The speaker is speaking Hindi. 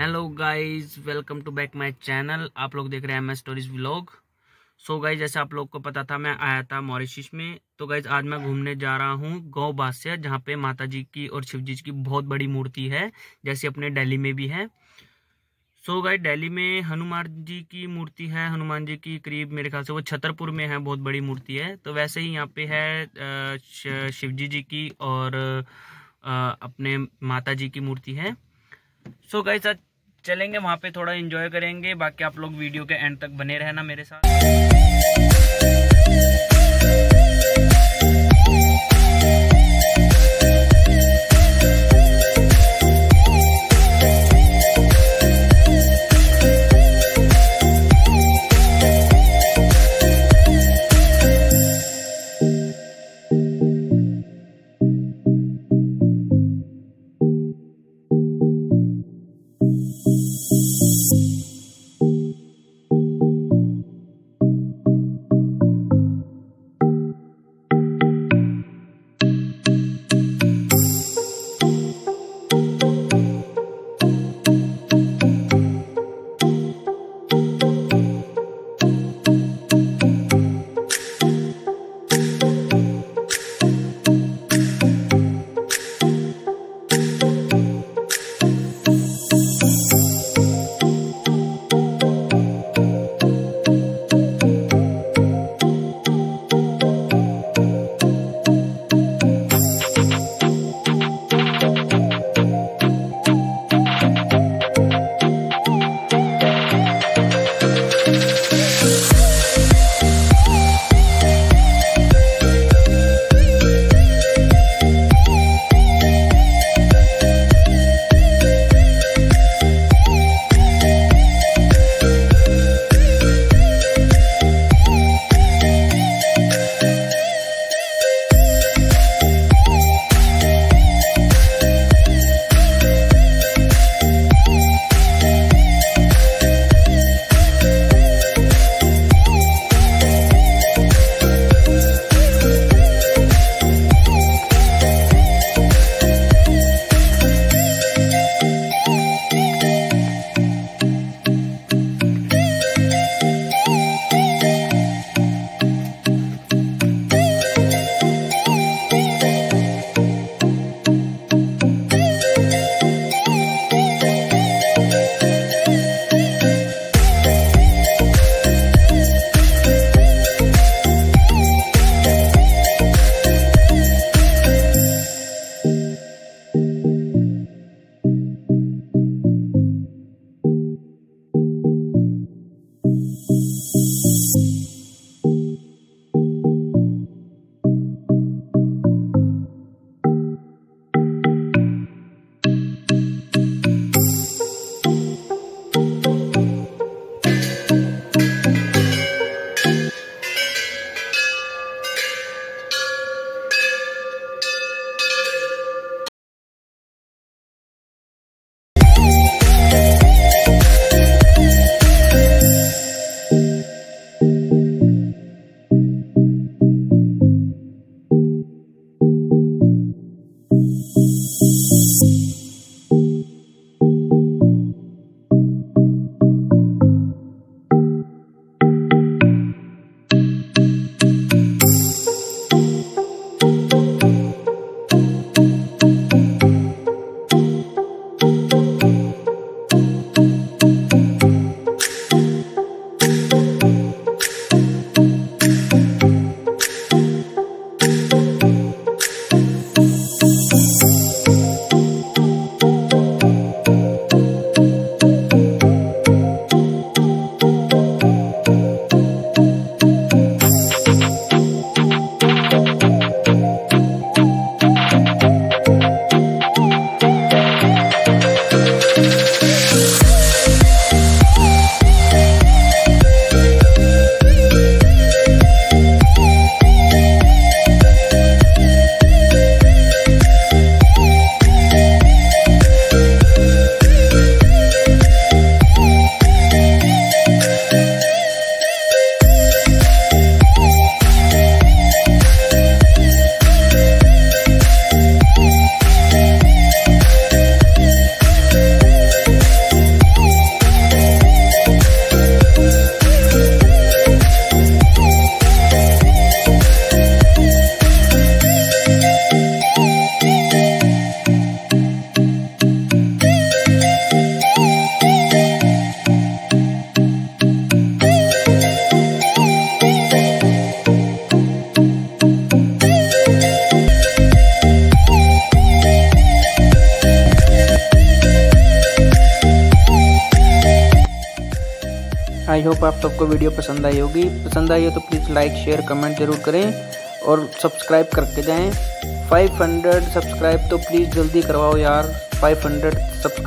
Hello guys welcome to back my channel आप लोग देख रहे हैं M S stories vlog so guys जैसे आप लोग को पता था, मैं आया था मॉरिशस में। तो गाइज़ आज मैं घूमने जा रहा हूँ गौ बास्य, जहाँ पे माता जी की और शिव जी की बहुत बड़ी मूर्ति है, जैसे अपने दिल्ली में भी है। सो गाइज़ दिल्ली में हनुमान जी की मूर्ति है। हनुमान जी की करीब मेरे ख्याल से वो छतरपुर में है, बहुत बड़ी मूर्ति है। तो वैसे ही यहाँ पे है शिव जी जी की और अपने माता जी की मूर्ति है। सो गाइज़ आज चलेंगे, वहाँ पे थोड़ा एंजॉय करेंगे। बाकी आप लोग वीडियो के एंड तक बने रहना मेरे साथ। आई होप आप सबको वीडियो पसंद आई होगी। पसंद आई हो तो प्लीज़ लाइक शेयर कमेंट ज़रूर करें और सब्सक्राइब करके जाएँ। 500 सब्सक्राइब तो प्लीज़ जल्दी करवाओ यार। 500 सब्सक्राइब